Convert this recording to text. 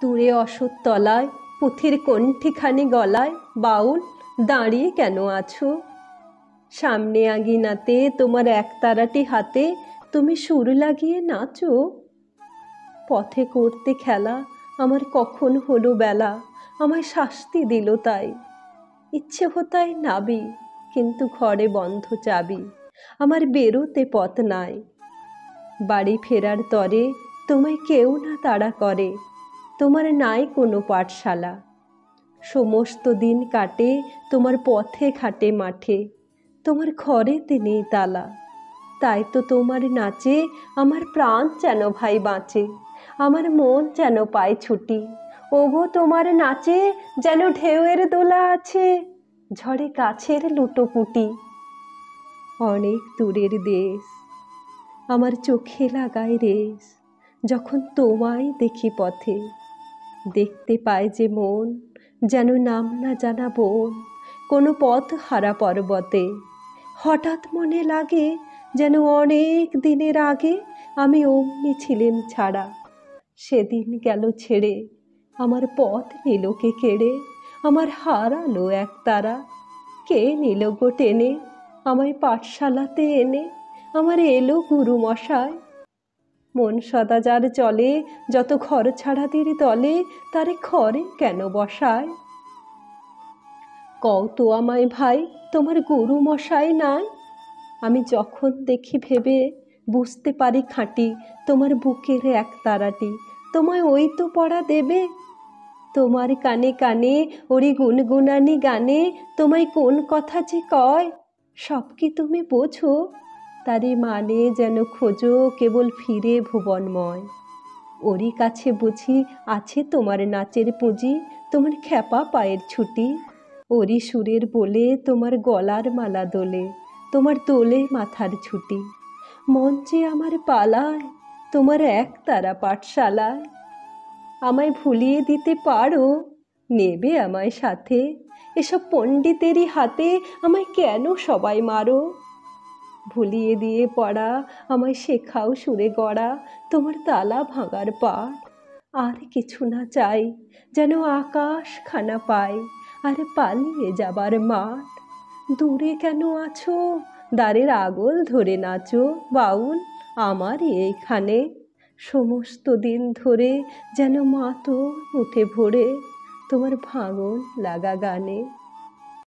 দূরে অসৎ তলায়, পুঁথির কণ্ঠিখানি গলায়, বাউল, দাঁড়িয়ে কেন আছো? সামনে আগিনাতে তোমার একতারাটি হাতে তুমি সুর লাগিয়ে নাচো। পথে করতে খেলা আমার কখন হলো বেলা, আমায় শাস্তি দিল তাই। ইচ্ছে হতাই নাবি, কিন্তু ঘরে বন্ধ চাবি, আমার বেরোতে পথ নাই। বাড়ি ফেরার তরে তোমায় কেউ না তাড়া করে তোমার নাই কোনো পাঠশালা। সমস্ত দিন কাটে, তোমার পথে ঘাটে মাঠে। তোমার ঘরেতে নেই তালা। তাই তো তোমার নাচে, আমার প্রাণ যেন ভাই বাঁচে। আমার মন যেন পায় ছুটি। ওগো তোমার নাচে, যেন ঢেউয়ের দোলা আছে। ঝড়ে গাছের লুটোপুটি অনেক দূরের দেশ, আমার চোখে লাগায় রেশ। যখন তোমায় দেখি পথে দেখতে পায় যে মন যেন নাম না জানা বোন, কোনো পথ হারা পর্বতে। হঠাৎ মনে লাগে যেন অনেক দিনের আগে আমি অমনি ছিলেন ছাড়া। সেদিন গেল ছেড়ে, আমার পথ নিল কে কেড়ে, আমার হারালো এক তারা। কে নিল গো টেনে, আমায় পাঠশালাতে এনে, আমার এলো গুরু মশায় মন সদা যার চলে, যত ঘর ছাড়াদের তলে, তারে ঘরে কেন বসায়? কও তো আমায় ভাই, তোমার গরু মশাই নাই? আমি যখন দেখি ভেবে, বুঝতে পারি খাঁটি, তোমার বুকের এক তারাটি, তোমায় ওই তো পড়া দেবে? তোমার কানে কানে, ওরি গুনগুনানি গানে, তোমায় কোন কথা যে কয়? সব কি তুমি বোঝো? তারে মানে যেন খোঁজো কেবল ফিরে ভুবনময়। ওরই কাছে বুঝি আছে তোমার নাচের পুঁজি, তোমার খ্যাপা পায়ের ছুটি। ওরি সুরের বলে তোমার গলার মালা দোলে, তোমার দোলে মাথার ছুটি। মঞ্চে আমার পালায়, তোমার এক তারা পাঠশালায়। আমায় ভুলিয়ে দিতে পারো, নেবে আমায় সাথে। এসব পণ্ডিতেরই হাতে আমায় কেন সবাই মারো? ভুলিয়ে দিয়ে পড়া, আমায় শেখাও সুরে গড়া, তোমার তালা ভাঙার পাঠ আর কিছু না চাই যেন আকাশ খানা পাই, আর পালিয়ে যাবার মাঠ। দূরে কেন আছো? দ্বারের আগল ধরে নাচো, বাউল আমার এইখানে। সমস্ত দিন ধরে যেন মাতো উঠে ভরে, তোমার ভাঙন লাগা গানে।